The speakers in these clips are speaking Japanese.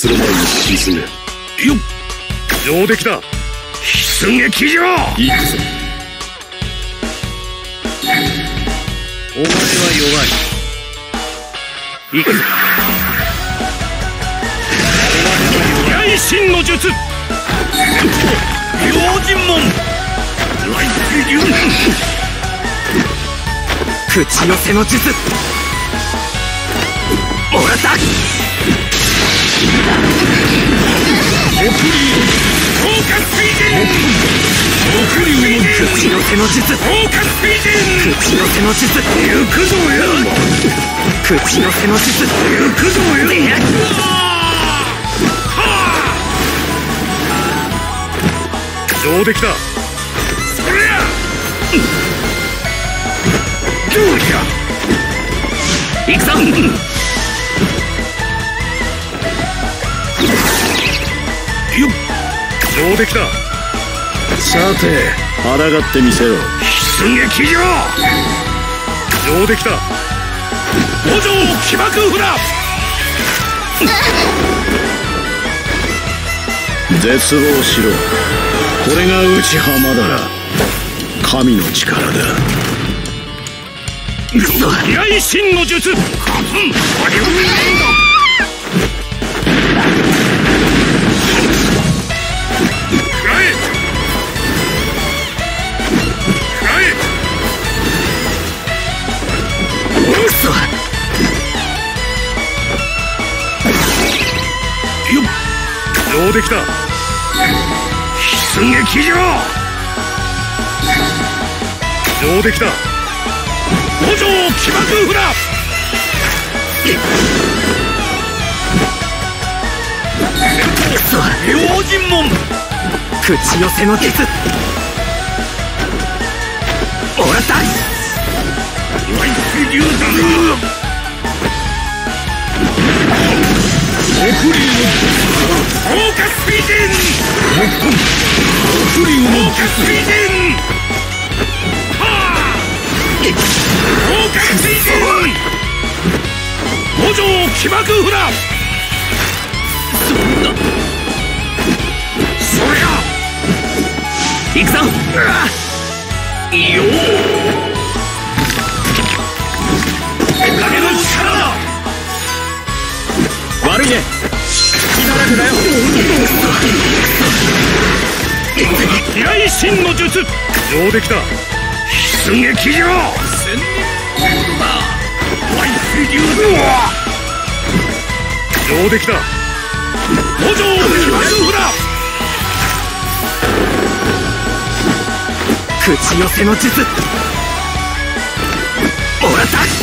その前に沈めよっ。上出来だ。出撃行くぞ。お前は弱い。行くぞ。の術。用心門。ライフ流口寄せの術。もらった口の術行くぞエルモ口寄せの術行くぞエルモ上出来だそりゃどうじゃ行くぞ上出来だ。さて抗ってみせろ。出撃じゃ。上出来だ。五条起爆フラ絶望しろ。これが内浜だら神の力だ。雷神の術。うん。食上出来た。出撃じゃ上出来た。五条起爆フラくそ用心門。口寄せのたライフ流弾送りフォーカスフィージン送りフォーカスフィージンフォーカスフィージン五条起爆フラそりゃ行くぞ。雷神の術上出来た出撃じゃ千人だライフ流だ上出来た五条起爆フラ口寄せの術もらった用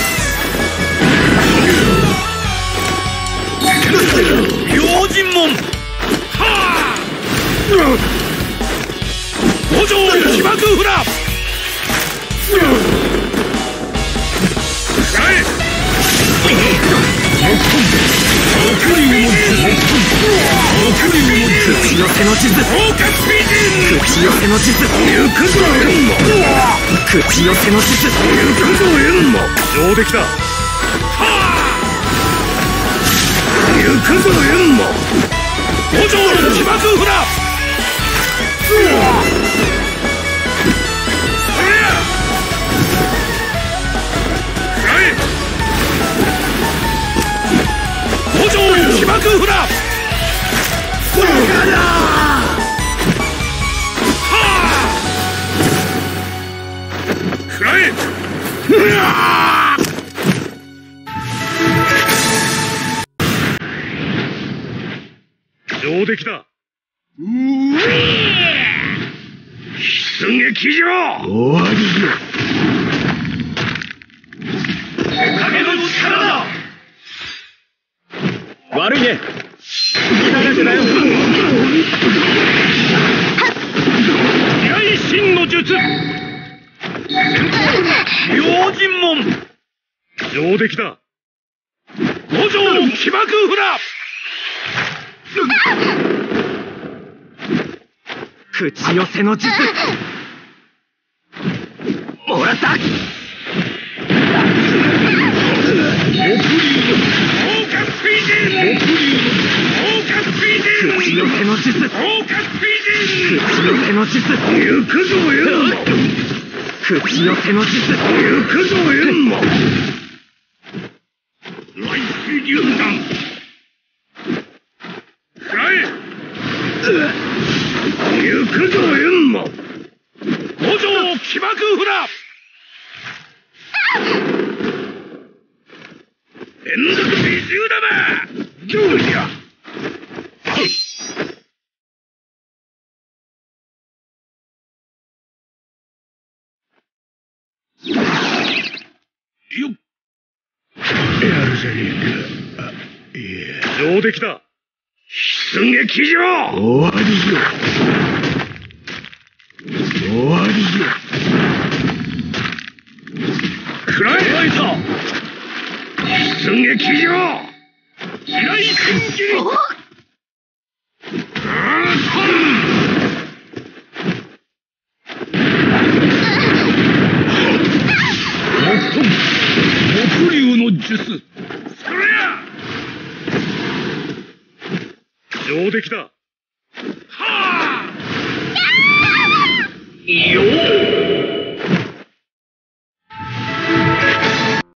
口寄せのエンマ口寄せの術行くぞエンモ上出来だ行くぞエンモ五条起爆フラ上出来だ。出撃じゃ終わり影の力だ。だ悪いね。血だらけだよ雷神の術用心門上出来だ五条起爆フラ口寄せの術。もらった。フォーカスフィージンフォーカ口寄せの術。豪華追人口寄せの術。行くぞエンマ口寄せの術行くぞエンマライフ流弾食らえ。行くぞエンマ五条起爆札。連続二重玉どうじゃよっやるじゃねえか。あ、いや。上出来だ。出撃場終わりよ。終わりよ。食らえライト出撃場地雷戦切り上出来だはあ。よ